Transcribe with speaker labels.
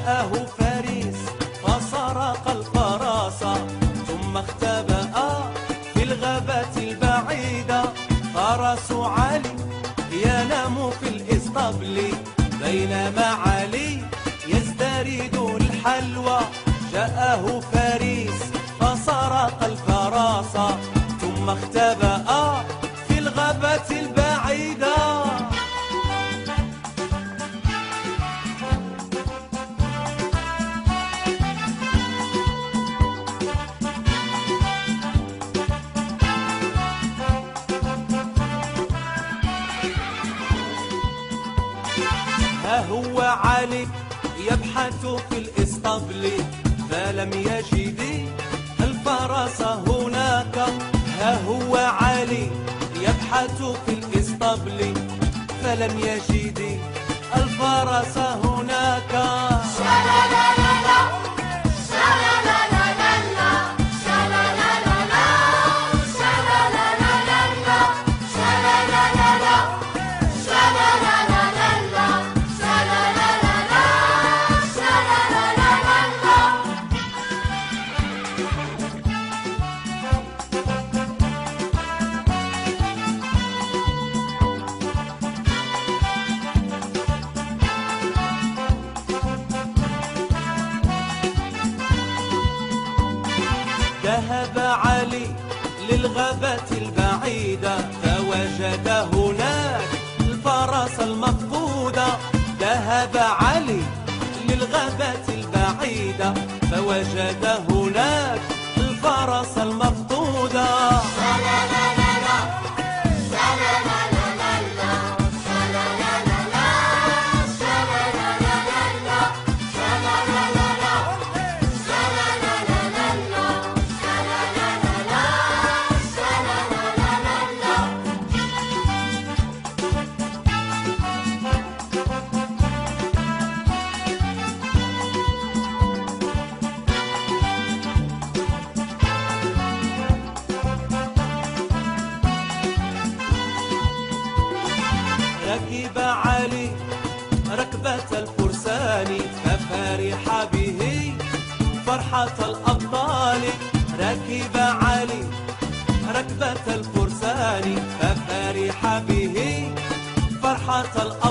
Speaker 1: جاءه فريس فسرق الفرس ثم اختبأ في الغابة البعيدة. فرس علي ينام في الإسطبل بينما علي يزدرد الحلوى. جاءه فريس فسرق الفرس ثم اختبأ هو علي يبحث في الإسطبل فلم يجد الفرس هناك. ها هو علي يبحث في الإسطبل فلم يجد الفرس هناك. ذهب علي للغابة البعيدة فوجد هناك الفرس المفقودة ذهب علي للغابة البعيدة فوجد هناك فرحة الأبطال ركب علي ركبة الفرسان. ففرح به فرحة الأبطال